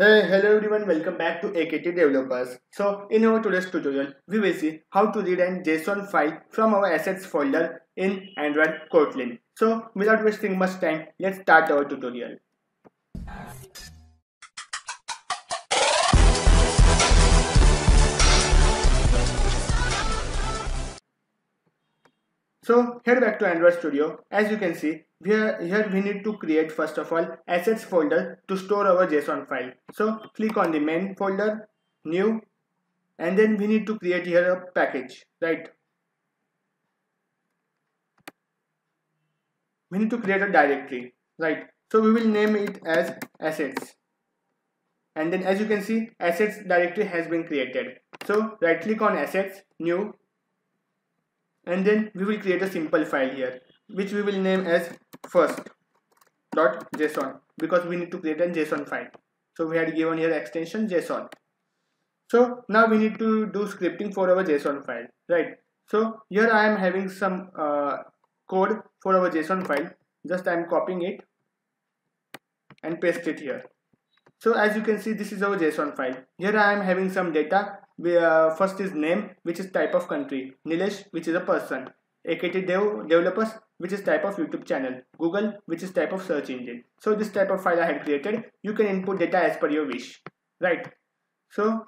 Hey, hello everyone, welcome back to AKT Developers. So, in our today's tutorial, we will see how to read an JSON file from our assets folder in Android Kotlin. So, without wasting much time, let's start our tutorial. So head back to Android Studio. As you can see, here, here we need to create first of all assets folder to store our JSON file. So click on the main folder, new, and then we need to create here a package, right? We need to create a directory, right? So we will name it as assets. And then as you can see, assets directory has been created. So right click on assets, new, and then we will create a simple file here which we will name as first.json because we need to create a json file. So we had given here extension json. So now we need to do scripting for our json file right? So here i am having some uh, code for our json file. Just i am copying it and paste it here so as you can see this is our json file. Here i am having some data uh, first is name which is type of country. Nilesh which is a person. Akt dev developers which is type of youtube channel. Google which is type of search engine. So this type of file i had created. You can input data as per your wish. Right. So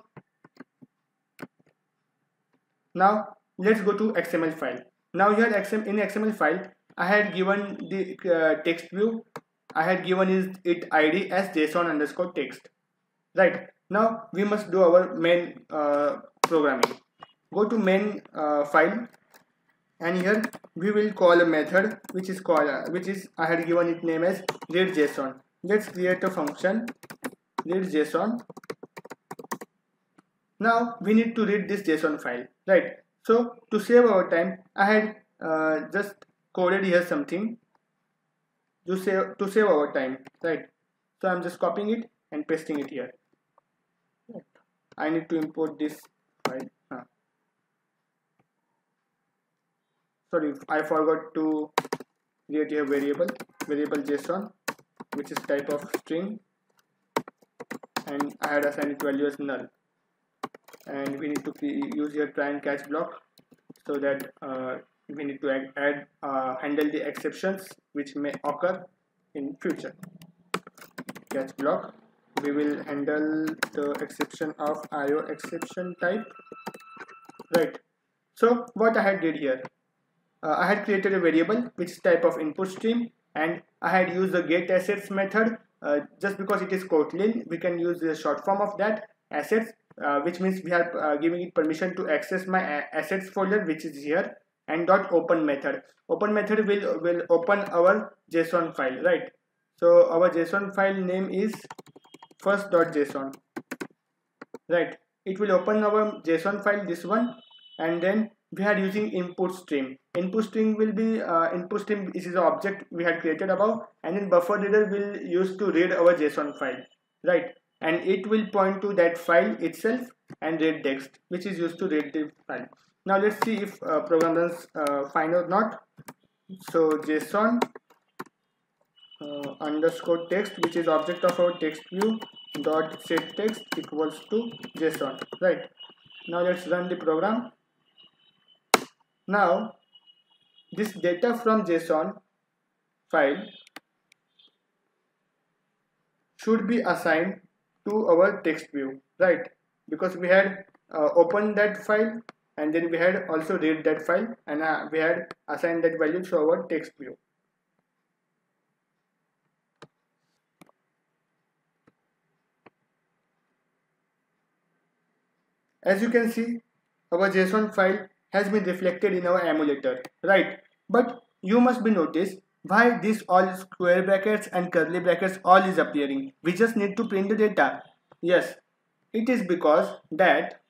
now let's go to xml file. Now here in xml file i had given the uh, text view i had given it id as json underscore text right now we must do our main uh, programming. Go to main uh, file and here we will call a method which is called uh, which is I had given it name as read json. Let's create a function read json. Now we need to read this JSON file, right? So to save our time, I had uh, just coded here something to save to save our time, right? So I'm just copying it and pasting it here. I need to import this file huh. sorry I forgot to create a variable variable JSON which is type of string and I had assigned it value as null and we need to use your try and catch block so that uh, we need to add, add uh, handle the exceptions which may occur in future. Catch block. We will handle the exception of IO exception type. Right. So what I had did here? Uh, I had created a variable which is type of input stream and I had used the get assets method. Uh, just because it is Kotlin we can use the short form of that assets uh, which means we are uh, giving it permission to access my assets folder which is here and dot open method. Open method will will open our json file right? So our json file name is first.json right? It will open our json file this one and then we are using input stream. Input stream will be uh, input stream this is the object we had created above and then buffer reader will use to read our json file right? And it will point to that file itself and read text which is used to read the file now let's see if uh, program runs uh, fine or not. So json uh, underscore text which is object of our text view dot set text equals to json right? Now let's run the program. Now this data from json file should be assigned to our text view right? Because we had uh, opened that file and then we had also read that file and uh, we had assigned that value to our text view As you can see, our JSON file has been reflected in our emulator, right? But you must be noticed why this all square brackets and curly brackets all is appearing. We just need to print the data. Yes, it is because that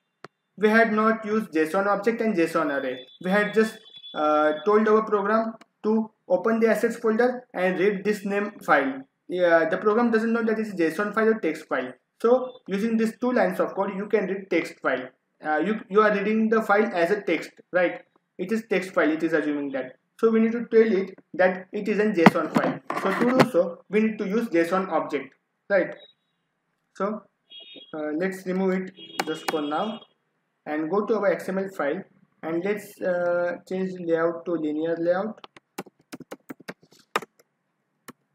we had not used JSON object and JSON array. We had just uh, told our program to open the assets folder and read this name file. Yeah, the program doesn't know that it's JSON file or text file. So using these two lines of code, you can read text file. Uh, you, you are reading the file as a text, right? It is text file, it is assuming that. So we need to tell it that it is a JSON file. So to do so, we need to use JSON object, right? So uh, let's remove it just for now and go to our xml file and let's uh, change layout to linear layout.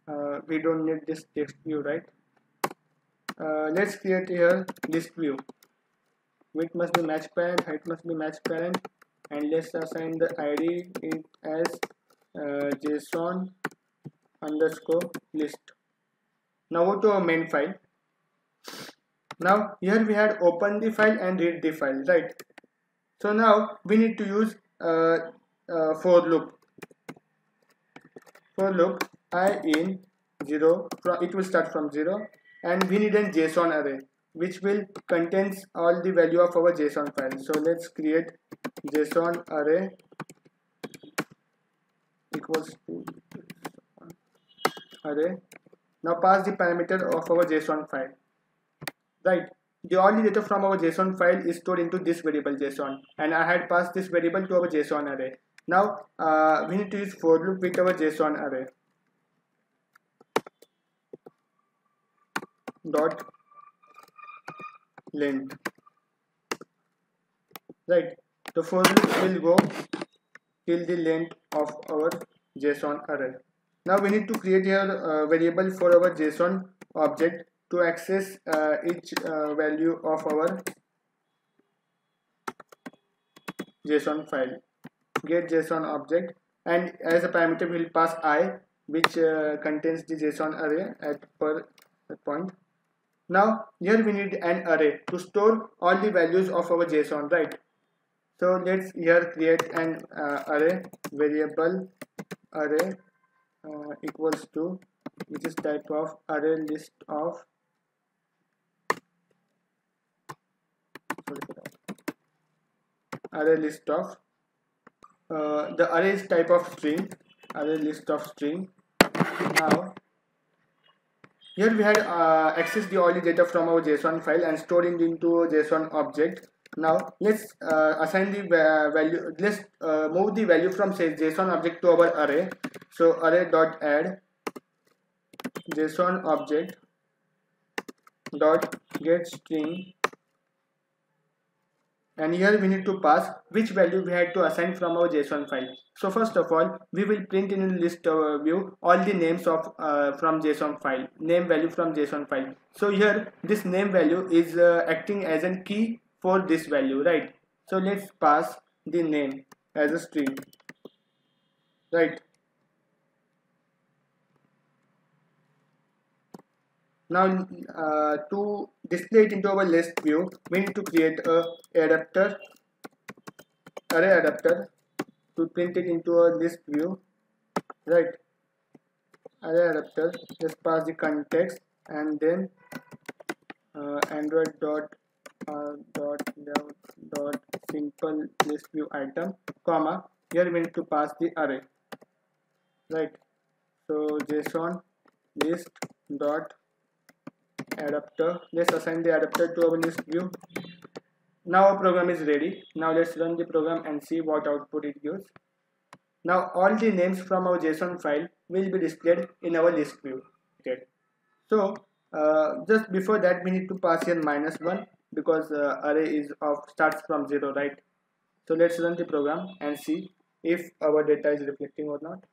Uh, we don't need this text view right? Uh, let's create here list view. Width must be match parent height must be match parent and let's assign the id it as uh, json underscore list. Now go to our main file now here we had open the file and read the file right? So now we need to use uh, uh, for loop. For loop i in 0 it will start from 0 and we need a json array which will contains all the value of our json file. So let's create json array equals to array. Now pass the parameter of our json file right. The only data from our json file is stored into this variable json. And i had passed this variable to our json array. Now uh, we need to use for loop with our json array. Dot length. Right. The for loop will go till the length of our json array. Now we need to create a uh, variable for our json object to access uh, each uh, value of our json file get json object and as a parameter we will pass i which uh, contains the json array at per point now here we need an array to store all the values of our JSON, right? So let's here create an uh, array variable array uh, equals to which is type of array list of array list of uh, the array is type of string array list of string now here we had uh, the only data from our JSON file and stored it into a JSON object. Now let's uh, assign the value. Let's uh, move the value from say JSON object to our array. So array dot add JSON object dot get string and here we need to pass which value we had to assign from our json file. So first of all we will print in a list view all the names of uh, from json file name value from json file. So here this name value is uh, acting as a key for this value right? So let's pass the name as a string right now uh, to display it into our list view we need to create a adapter array adapter to print it into a list view right? Array adapter just pass the context and then uh, android dot uh, dot dot simple list view item comma here we need to pass the array right? So json list dot adapter. Let's assign the adapter to our list view. Now our program is ready. Now let's run the program and see what output it gives. Now all the names from our json file will be displayed in our list view. Okay. So uh, just before that we need to pass in minus one because uh, array is of starts from zero right? So let's run the program and see if our data is reflecting or not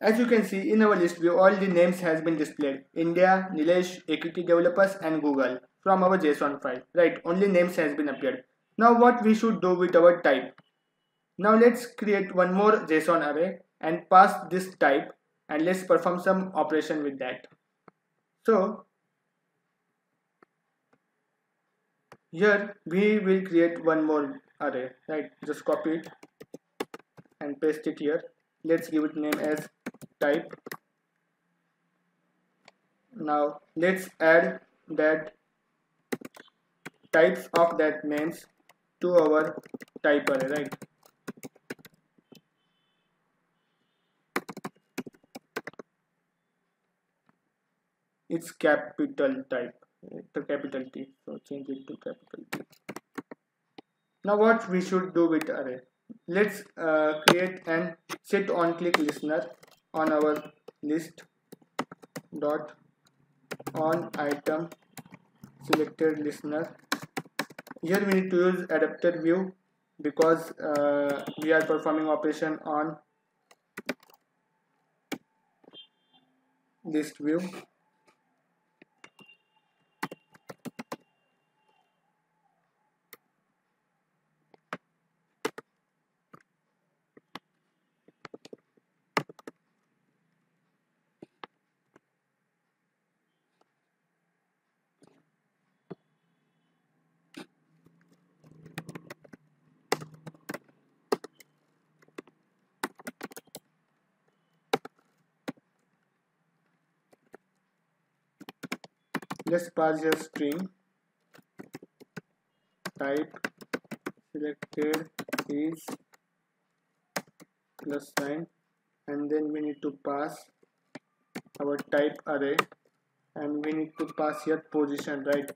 as you can see in our list view, all the names has been displayed. India, Nilesh, AKT Developers and Google from our JSON file. Right, only names has been appeared. Now what we should do with our type? Now let's create one more JSON array and pass this type and let's perform some operation with that. So here we will create one more array, right? Just copy it and paste it here. Let's give it name as type. Now let's add that types of that names to our type array right? It's capital type. The capital T so change it to capital T. Now what we should do with array? Let's uh, create an set on click listener on our list. Dot on item selected listener. Here we need to use adapter view because uh, we are performing operation on list view let's pass a string. Type selected is plus sign. And then we need to pass our type array. And we need to pass here position right?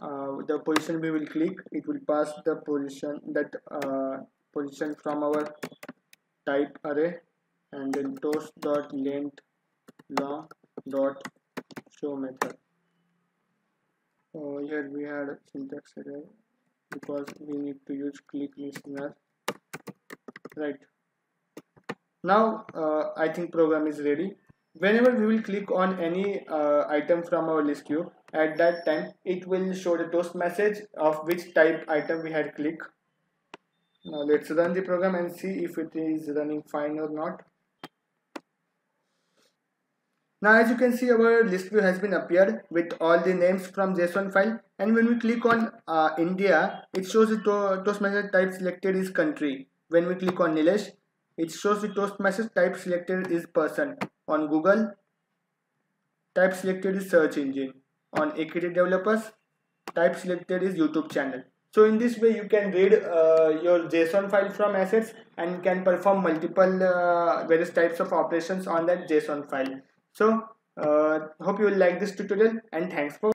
Uh, the position we will click it will pass the position that uh, position from our type array. And then toast dot length long dot show method uh, here we had syntax error because we need to use click listener right. Now uh, I think program is ready. Whenever we will click on any uh, item from our list view at that time it will show the toast message of which type item we had clicked now let's run the program and see if it is running fine or not now as you can see our list view has been appeared with all the names from JSON file and when we click on uh, India it shows the to toast message type selected is country. When we click on Nilesh it shows the toast message type selected is person. On Google type selected is search engine. On AKT Developers type selected is YouTube channel. So in this way you can read uh, your JSON file from assets and can perform multiple uh, various types of operations on that JSON file so uh, hope you will like this tutorial and thanks for